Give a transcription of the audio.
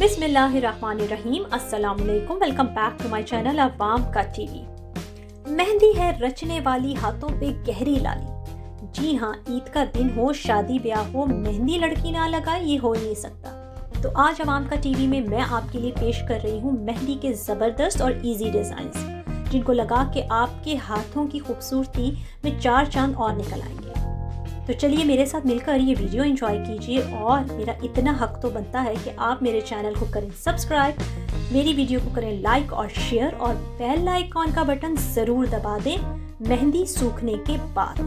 बिस्मिल्लाहिर्रहमानिर्रहीम अस्सलाम वालेकुम welcome back to my channel अवाम का टीवी। मेहंदी है रचने वाली हाथों पे गहरी लाली। जी हाँ ईद का दिन हो, शादी ब्याह हो, मेहंदी लड़की ना लगाए, ये हो नहीं सकता। तो आज अवाम का टीवी में मैं आपके लिए पेश कर रही हूँ मेहंदी के ज़बरदस्त और इजी डिज़ाइन जिनको लगा के आपके हाथों की खूबसूरती में चार चाँद और निकल आएँगे। तो चलिए मेरे साथ मिलकर ये वीडियो एंजॉय कीजिए और मेरा इतना हक तो बनता है कि आप मेरे चैनल को करें सब्सक्राइब मेरी वीडियो को करें लाइक और शेयर और बेल आइकॉन का बटन ज़रूर दबा दें, मेहंदी सूखने के बाद।